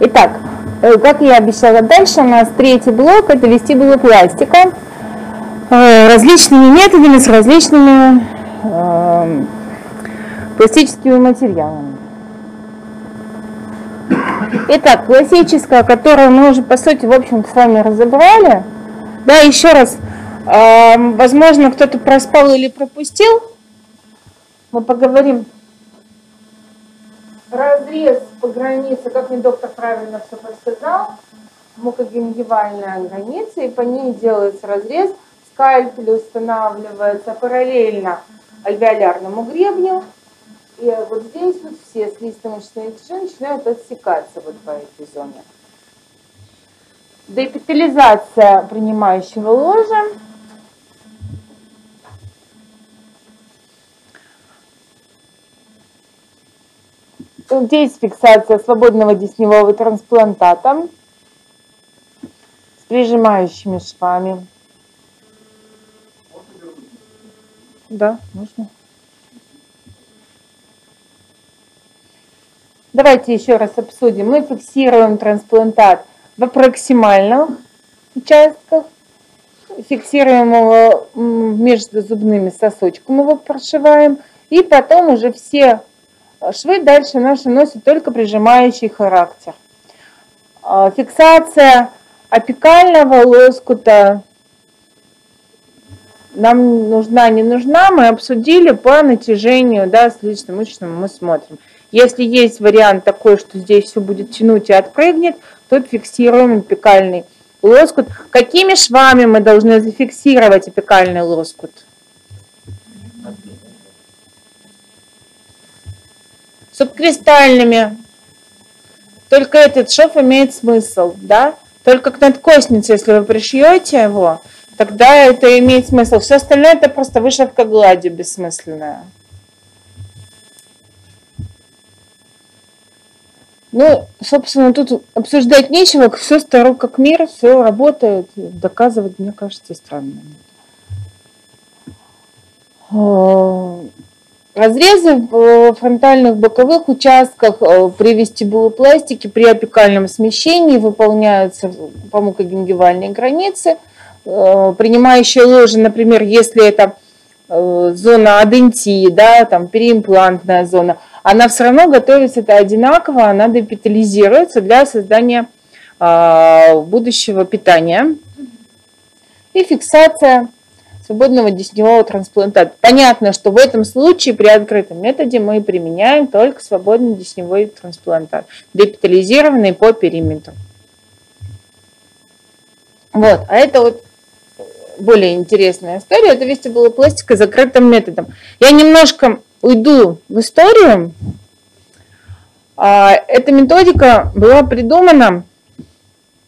Итак, э, как я обещала дальше, у нас третий блок – это вестибулопластика э, различными методами, с различными э, пластическими материалами. Итак, классическая, которую мы уже, по сути, в общем с вами разобрали. Да, еще раз, э, возможно, кто-то проспал или пропустил. Мы поговорим. Разрез по границе, как мне доктор правильно все подсказал, мукогенгивальная граница, и по ней делается разрез. Скальпель устанавливается параллельно альвеолярному гребню, и вот здесь вот все слизисто-мышечные ткани начинают отсекаться вот по этой зоне. Депитализация принимающего ложа. Здесь фиксация свободного десневого трансплантата с прижимающими швами. Да, можно. Давайте еще раз обсудим. Мы фиксируем трансплантат в проксимальных участках, фиксируем его между зубными сосочками, его прошиваем, и потом уже все швы дальше наши носят только прижимающий характер. А, фиксация апикального лоскута нам нужна, не нужна, мы обсудили по натяжению, да, с личным мышечным мы смотрим. Если есть вариант такой, что здесь все будет тянуть и отпрыгнет, то фиксируем апикальный лоскут. Какими швами мы должны зафиксировать апикальный лоскут? Субкристальными. Только этот шов имеет смысл, да? Только к надкоснице, если вы пришьете его, тогда это имеет смысл. Все остальное это просто вышивка гладью бессмысленная. Ну, собственно, тут обсуждать нечего, все старо как мир, все работает, доказывать, мне кажется, странно. А, разрезы в фронтальных боковых участках э, при вестибулопластике при апикальном смещении выполняются по мукогенгивальной границе. Э, принимающая ложа, например, если это э, зона адентии, да, там переимплантная зона – она все равно готовится это одинаково, она депитализируется для создания э, будущего питания. И фиксация свободного десневого трансплантата. Понятно, что в этом случае при открытом методе мы применяем только свободный десневой трансплантат, депитализированный по периметру. Вот, а это вот более интересная история, это вестибулопластика закрытым методом. Я немножко уйду в историю. А, эта методика была придумана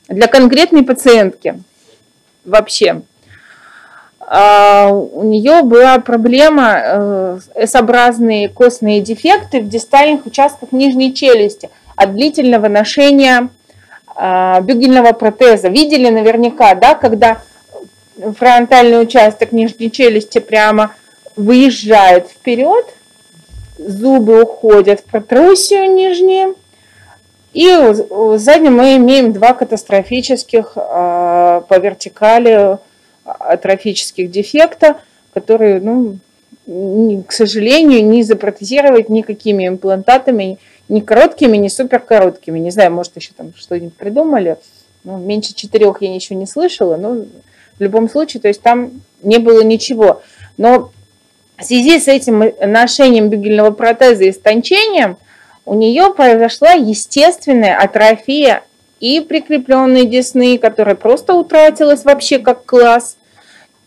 для конкретной пациентки вообще. А, у нее была проблема э, S-образные костные дефекты в дистальных участках нижней челюсти от длительного ношения а, бюгельного протеза. Видели наверняка, да, когда фронтальный участок нижней челюсти прямо выезжает вперед – зубы уходят в протрузию нижние. И сзади мы имеем два катастрофических а, по вертикали атрофических дефекта, которые, ну, к сожалению, не запротезировать никакими имплантатами, ни короткими, ни суперкороткими. Не знаю, может, еще там что-нибудь придумали. Ну, меньше четырех я ничего не слышала, но в любом случае, то есть там не было ничего. Но в связи с этим ношением бюгельного протеза и истончением у нее произошла естественная атрофия и прикрепленные десны, которая просто утратилась вообще как класс,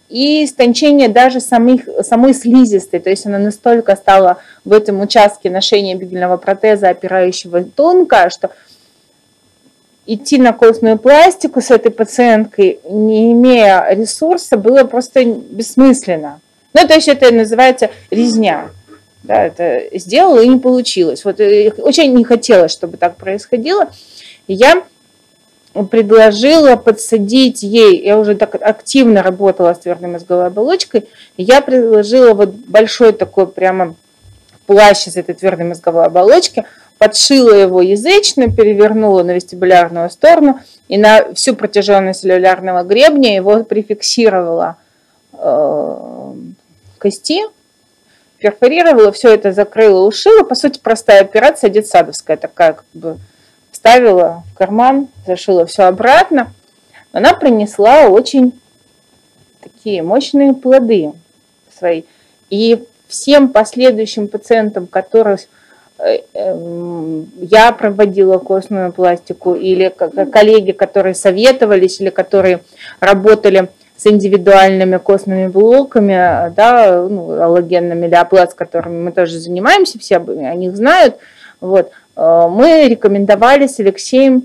и истончение даже самих, самой слизистой, то есть она настолько стала в этом участке ношения бюгельного протеза, опирающего тонко, что идти на костную пластику с этой пациенткой, не имея ресурса, было просто бессмысленно. Ну, то есть это называется резня. Да, это сделала и не получилось. Вот э, очень не хотелось, чтобы так происходило. Я предложила подсадить ей, я уже так активно работала с твердой мозговой оболочкой, я предложила вот большой такой прямо плащ из этой твердой мозговой оболочки подшила его язычно, перевернула на вестибулярную сторону и на всю протяженность целлюлярного гребня его прификсировала э, кости, перфорировала, все это закрыла, ушила. По сути, простая операция детсадовская такая, как бы вставила в карман, зашила все обратно. Она принесла очень такие мощные плоды свои. И всем последующим пациентам, которые э, эм, я проводила костную пластику, или коллеги, которые советовались, или которые работали с индивидуальными костными блоками, да, ну, аллогенными или аплац, которыми мы тоже занимаемся, все о них знают. Вот. Э, мы рекомендовали с Алексеем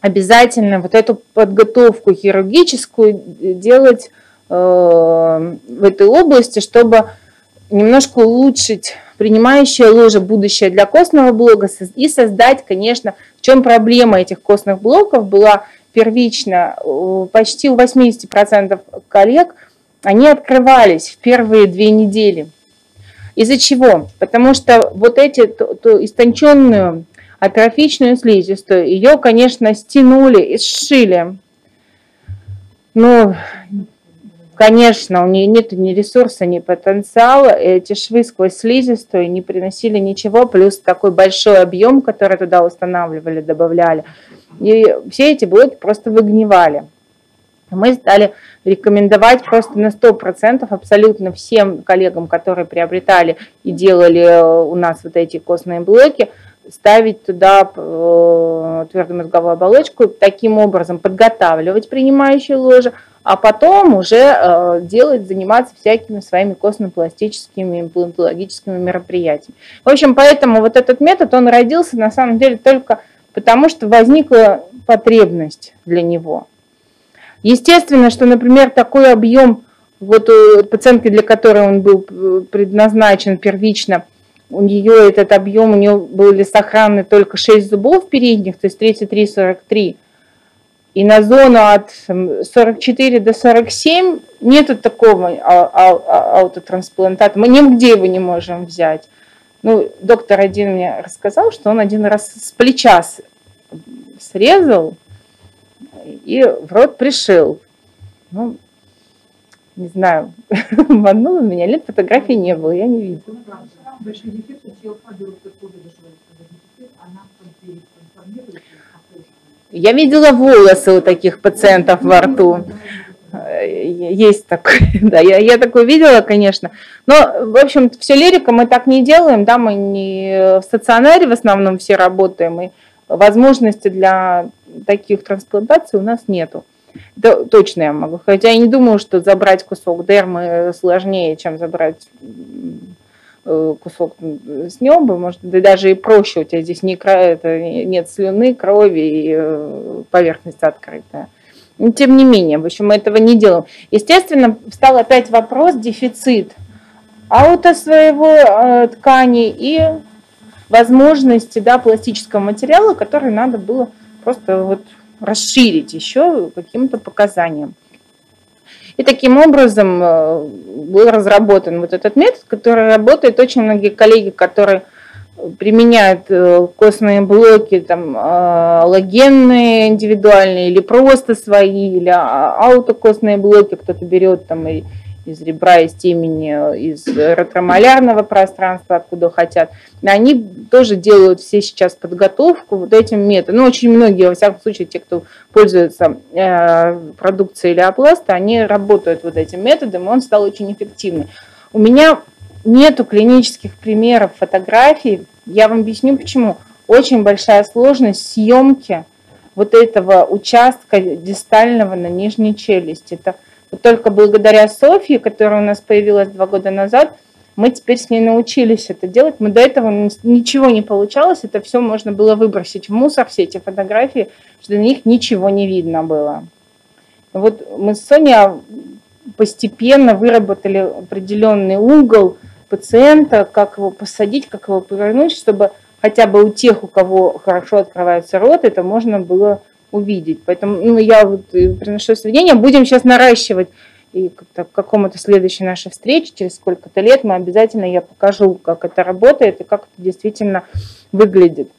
обязательно вот эту подготовку хирургическую делать э, в этой области, чтобы немножко улучшить принимающее ложе будущее для костного блока и создать, конечно, в чем проблема этих костных блоков была первично, почти у 80% коллег они открывались в первые две недели. Из-за чего? Потому что вот эти ту, ту истонченную атрофичную слизистую, ее, конечно, стянули и сшили. Ну, конечно, у нее нет ни ресурса, ни потенциала. Эти швы сквозь слизистую не приносили ничего, плюс такой большой объем, который туда устанавливали, добавляли. И все эти блоки просто выгнивали. Мы стали рекомендовать просто на 100% абсолютно всем коллегам, которые приобретали и делали э, у нас вот эти костные блоки, ставить туда э, твердую мозговую оболочку, таким образом подготавливать принимающие ложе, а потом уже э, делать, заниматься всякими своими костно-пластическими, имплантологическими мероприятиями. В общем, поэтому вот этот метод, он родился на самом деле только потому, что возникла потребность для него. Естественно, что, например, такой объем, вот у пациентки, для которой он был э, предназначен первично, у нее этот объем, у нее были сохранны только 6 зубов передних, то есть 33-43, и на зону от 44 до 47 нету такого а, а, а, аутотрансплантата, мы нигде его не можем взять. Ну, доктор один мне рассказал, что он один раз с плеча срезал и в рот пришил. Ну, не знаю, обманула меня, лет фотографий не было, я не видела. Я видела волосы у таких пациентов во рту. Есть такой, да, я, я такое видела, конечно. Но, в общем, все лирика мы так не делаем, да, мы не в стационаре в основном все работаем, и возможности для таких трансплантаций у нас нету. Да, точно я могу. Хотя я не думаю, что забрать кусок дермы сложнее, чем забрать э, кусок с неба, может, да даже и проще, у тебя здесь не, это, нет слюны, крови и э, поверхность открытая. Но тем не менее, в общем, мы этого не делаем. Естественно, встал опять вопрос, дефицит ауто своего э, ткани и возможности да, пластического материала, который надо было просто вот расширить еще каким-то показаниям. И таким образом э, был разработан вот этот метод, который работает очень многие коллеги, которые применяют э, костные блоки, там, э, логенные индивидуальные или просто свои, или а, аутокостные блоки, кто-то берет там и из ребра, из темени, из ретромолярного пространства, откуда хотят. Они тоже делают все сейчас подготовку вот этим методом. Ну, очень многие, во всяком случае, те, кто пользуется э, продукцией Леопласта, они работают вот этим методом, и он стал очень эффективным. У меня нету клинических примеров фотографий. Я вам объясню почему. Очень большая сложность съемки вот этого участка дистального на нижней челюсти. Это только благодаря Софье, которая у нас появилась два года назад, мы теперь с ней научились это делать. Мы до этого ничего не получалось, это все можно было выбросить в мусор, все эти фотографии, что на них ничего не видно было. Вот мы с Соней постепенно выработали определенный угол пациента, как его посадить, как его повернуть, чтобы хотя бы у тех, у кого хорошо открывается рот, это можно было увидеть. Поэтому ну, я вот приношу сведения. Будем сейчас наращивать И к какому-то следующей нашей встрече, через сколько-то лет, мы обязательно я покажу, как это работает и как это действительно выглядит.